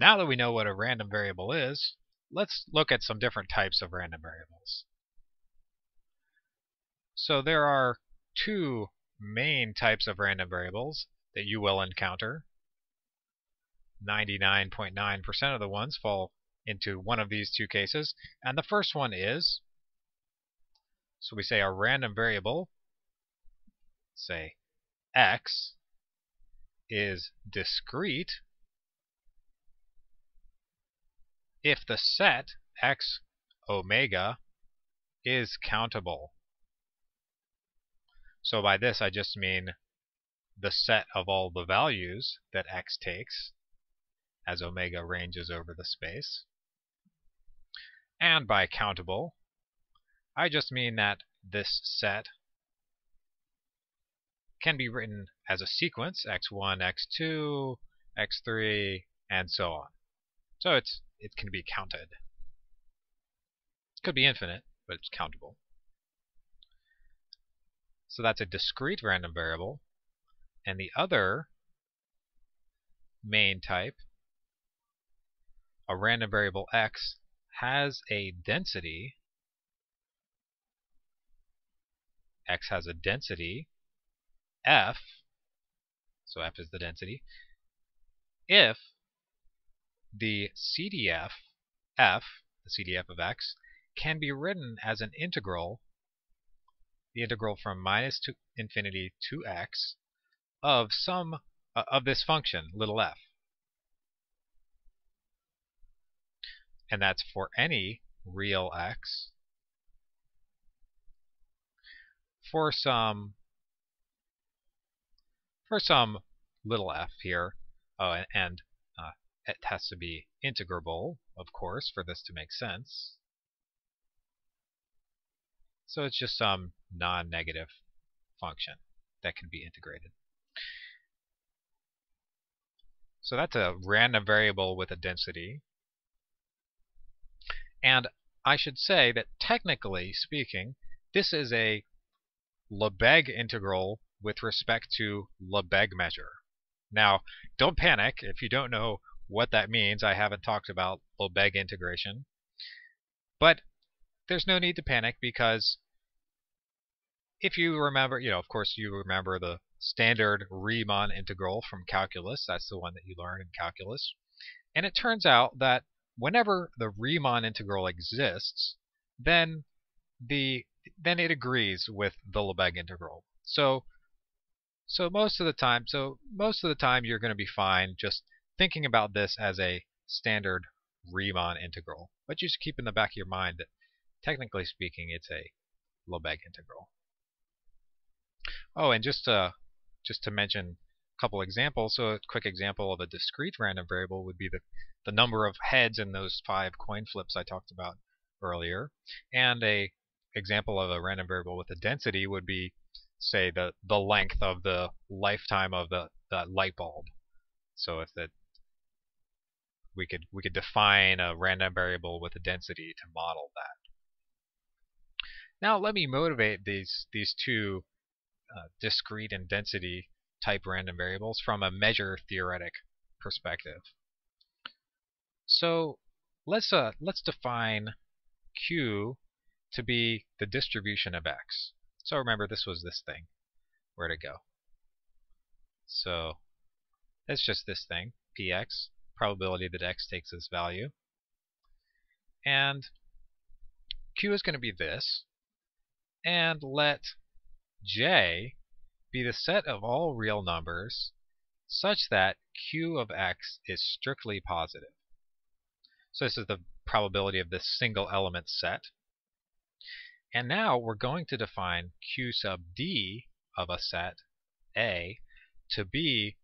Now that we know what a random variable is, let's look at some different types of random variables. So there are two main types of random variables that you will encounter. 99.9% .9 of the ones fall into one of these two cases. And the first one is, so we say a random variable, say x, is discrete if the set x omega is countable. So by this I just mean the set of all the values that x takes as omega ranges over the space. And by countable, I just mean that this set can be written as a sequence, x1, x2, x3, and so on. So it's it can be counted. It could be infinite, but it's countable. So that's a discrete random variable. And the other main type, a random variable x, has a density. x has a density f, so f is the density, if the CDF f, the CDF of x, can be written as an integral, the integral from minus to infinity to x, of some uh, of this function, little f. And that's for any real x for some for some little f here, oh, and, uh, it has to be integrable, of course, for this to make sense. So it's just some non-negative function that can be integrated. So that's a random variable with a density. And I should say that technically speaking, this is a Lebesgue integral with respect to Lebesgue measure. Now, don't panic if you don't know what that means. I haven't talked about Lebesgue integration. But there's no need to panic because if you remember, you know, of course you remember the standard Riemann integral from calculus. That's the one that you learn in calculus. And it turns out that whenever the Riemann integral exists, then the then it agrees with the Lebesgue integral. So so most of the time, so most of the time you're going to be fine just thinking about this as a standard Riemann integral. But just keep in the back of your mind that technically speaking it's a Lebesgue integral. Oh, and just to, just to mention a couple examples, so a quick example of a discrete random variable would be the, the number of heads in those five coin flips I talked about earlier. And a example of a random variable with a density would be, say, the, the length of the lifetime of the, the light bulb. So if that we could we could define a random variable with a density to model that. Now let me motivate these these two uh, discrete and density type random variables from a measure theoretic perspective. So let's uh, let's define Q to be the distribution of x. So remember this was this thing. Where to go? So it's just this thing, px, probability that x takes this value. And q is going to be this. And let j be the set of all real numbers such that q of x is strictly positive. So this is the probability of this single element set. And now we're going to define q sub d of a set A to be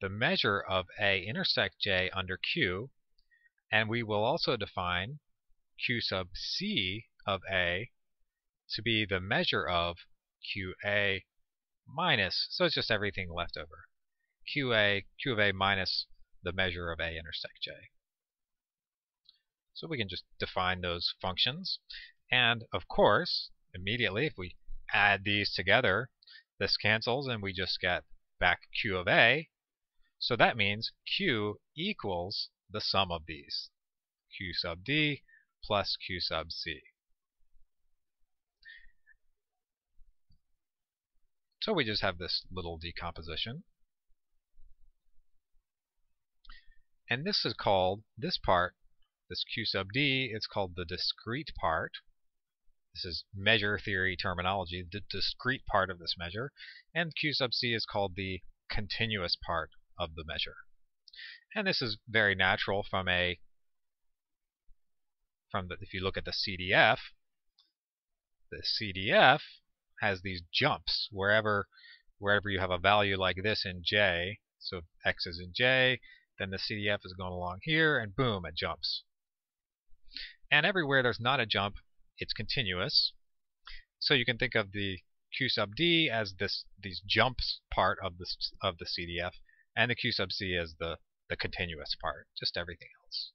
the measure of A intersect J under Q, and we will also define Q sub C of A to be the measure of QA minus, so it's just everything left over, QA, Q of A minus the measure of A intersect J. So we can just define those functions. And of course, immediately, if we add these together, this cancels and we just get back q of a. So that means q equals the sum of these. q sub d plus q sub c. So we just have this little decomposition. And this is called, this part, this q sub d, it's called the discrete part. This is measure theory terminology, the discrete part of this measure. And q sub c is called the continuous part of the measure. And this is very natural from a from the, if you look at the CDF, the CDF has these jumps wherever wherever you have a value like this in J. So X is in J, then the CDF is going along here, and boom, it jumps. And everywhere there's not a jump, it's continuous. So you can think of the Q sub D as this these jumps part of the of the CDF, and the Q sub C is the the continuous part, just everything else.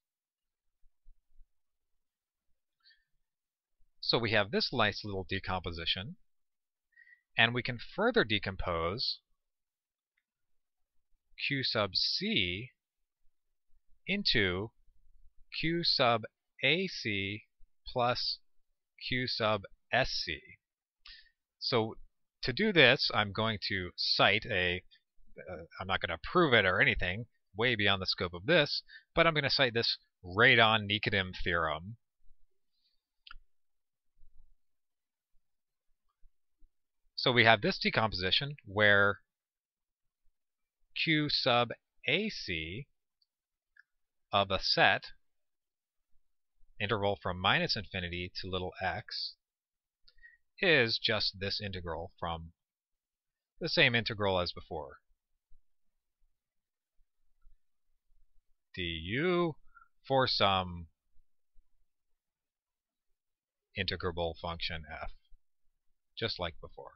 So we have this nice little decomposition, and we can further decompose Q sub C into Q sub AC plus Q sub SC. So to do this, I'm going to cite a. uh, not going to prove it or anything, way beyond the scope of this, but I'm going to cite this Radon-Nikodym theorem. So we have this decomposition where Q sub AC of a set interval from minus infinity to little x is just this integral from the same integral as before. Du for some integrable function f, just like before.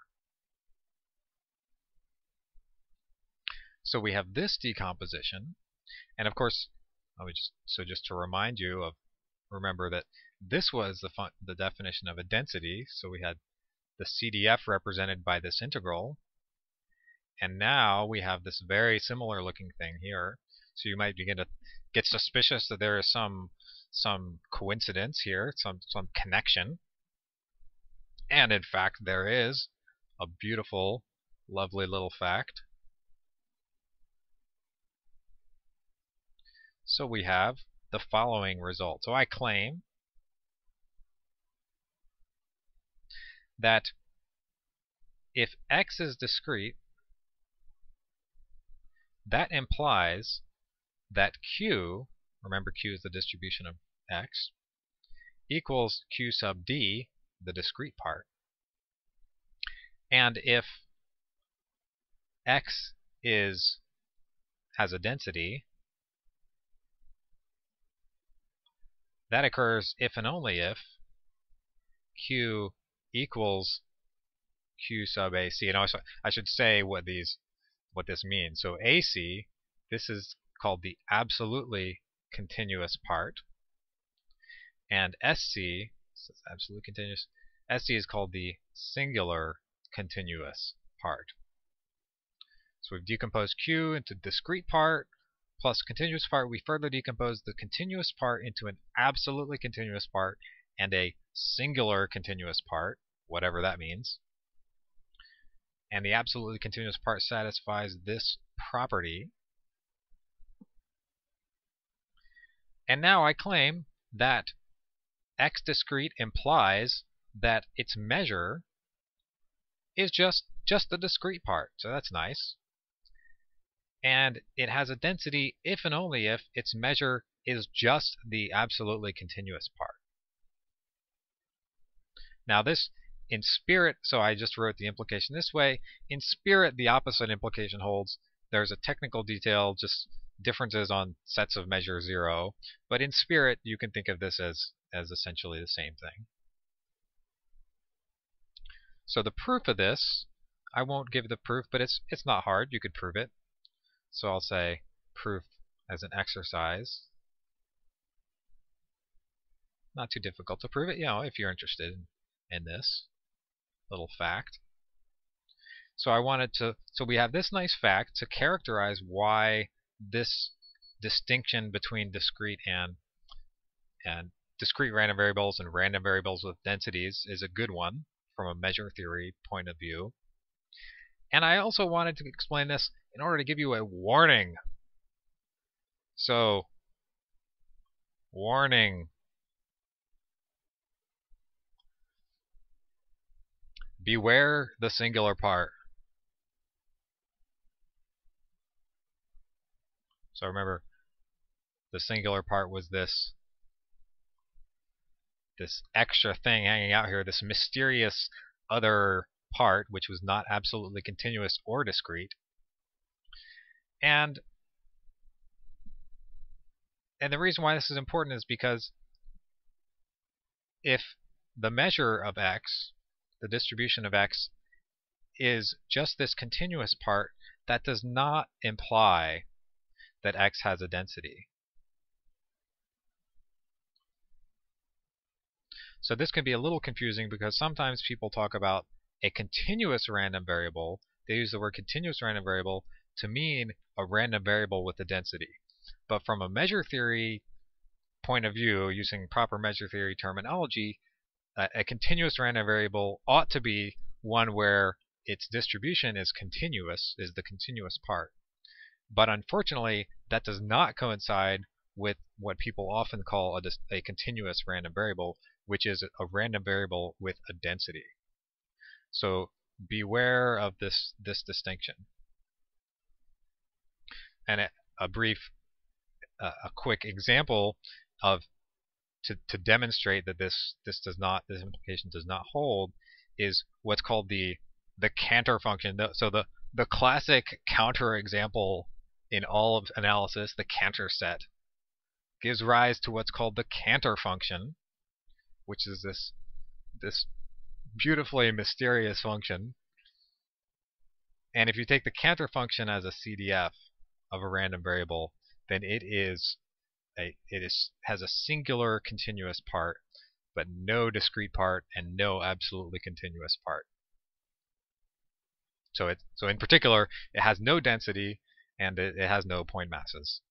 So we have this decomposition, and of course, let me just, so just to remind you of, remember that this was the, the definition of a density, so we had the CDF represented by this integral, and now we have this very similar looking thing here. So you might begin to get suspicious that there is some some coincidence here, some some connection. And in fact, there is a beautiful, lovely little fact. So we have the following result. So I claim that if x is discrete, that implies that q, remember q is the distribution of x, equals q sub d, the discrete part. And if x is has a density, that occurs if and only if q equals q sub ac. And also, I should say what these what this means. So ac, this is called the absolutely continuous part, and sc, so absolutely continuous, sc is called the singular continuous part. So we've decomposed q into discrete part plus continuous part. We further decompose the continuous part into an absolutely continuous part and a singular continuous part, whatever that means. And the absolutely continuous part satisfies this property. And now I claim that x discrete implies that its measure is just just the discrete part. So that's nice. And it has a density if and only if its measure is just the absolutely continuous part. Now this, in spirit, so I just wrote the implication this way. In spirit, the opposite implication holds. There's a technical detail, just differences on sets of measure zero. But in spirit, you can think of this as, as essentially the same thing. So the proof of this, I won't give the proof, but it's it's not hard. You could prove it. So I'll say proof as an exercise. Not too difficult to prove it, you know, if you're interested in in this little fact. So I wanted to, so we have this nice fact to characterize why this distinction between discrete and and discrete random variables and random variables with densities is a good one from a measure theory point of view. And I also wanted to explain this in order to give you a warning. So, warning. Beware the singular part. So remember, the singular part was this this extra thing hanging out here, this mysterious other part, which was not absolutely continuous or discrete. And and the reason why this is important is because if the measure of x, the distribution of x, is just this continuous part, that does not imply that x has a density. So this can be a little confusing because sometimes people talk about a continuous random variable. They use the word continuous random variable to mean a random variable with a density. But from a measure theory point of view, using proper measure theory terminology, a continuous random variable ought to be one where its distribution is continuous, is the continuous part. But unfortunately, that does not coincide with what people often call a, a continuous random variable, which is a random variable with a density. So beware of this, this distinction. And a, a brief, uh, a quick example of to, to demonstrate that this this does not this implication does not hold is what's called the the Cantor function. So the the classic counter example in all of analysis, the Cantor set, gives rise to what's called the Cantor function, which is this this beautifully mysterious function. And if you take the Cantor function as a CDF of a random variable, then it is a it is has a singular continuous part, but no discrete part and no absolutely continuous part. So it so in particular, it has no density and it, it has no point masses.